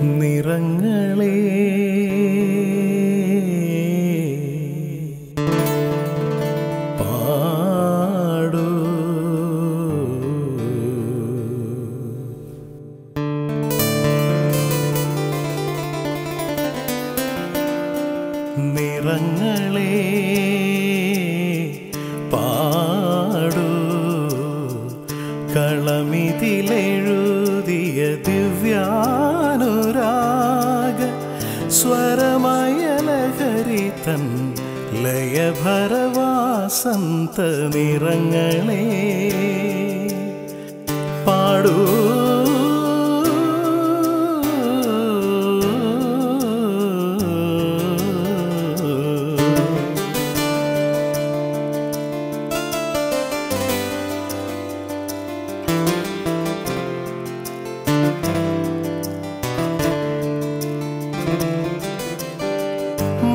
നിറങ്ങളെ. പാടൂ. നിറങ്ങളെ പാടൂ. കളമിതിലെഴുതിയ ദിവ്യാനുരാഗ സ്വരമയ ലഹരി തൻ ലയഭരവാസന്ത നിറങ്ങളെ.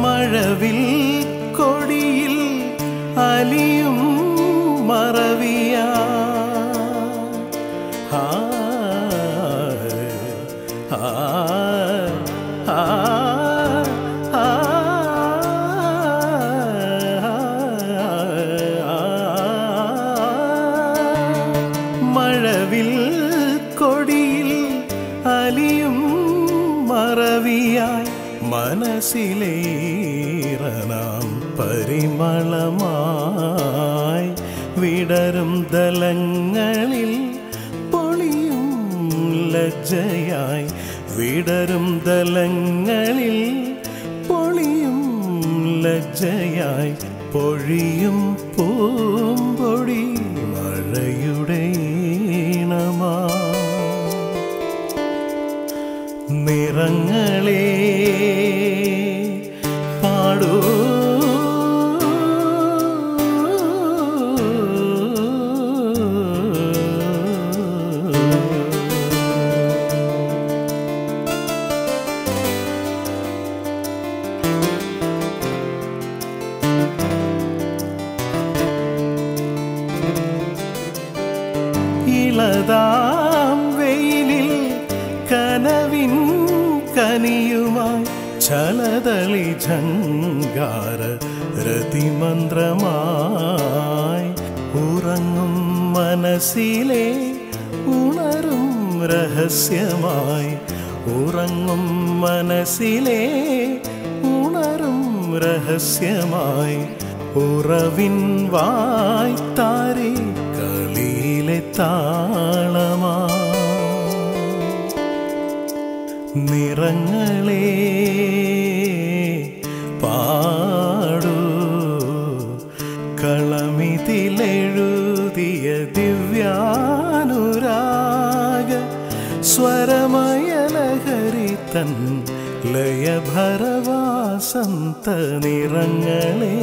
മഴവിൽ കൊടിയിൽ അലിയും മറവിയ. ആ, മഴവിൽ കൊടിയിൽ അലിയും മറവിയായി മനസ്സിലേറനാം പരിമളമായി വിടരും ദലങ്ങളിൽ പൊളിയും ലജ്ജയായി വിടരും ദലങ്ങളിൽ പൊളിയും ലജ്ജയായി പൊഴിയും പൂമ്പൊടി മഴയുടെ ഇളതാം വെയിലിൽ കനവിൻ കനിയുമായി ചലതളി ചങ്കാര രതിമന്ത്രമായി ഉറങ്ങും മനസ്സിലെ ഉണരും രഹസ്യമായി ഉറങ്ങും മനസ്സിലെ ഉണരും രഹസ്യമായി ഉറവിൻ കളിയിലെ താളമാ. നിറങ്ങളെ പാടൂ. കളമിതിലെഴുതിയ ദിവ്യാനുരാഗ സ്വരമയലഹരി തൻ ലയഭരവാസന്ത നിറങ്ങളേ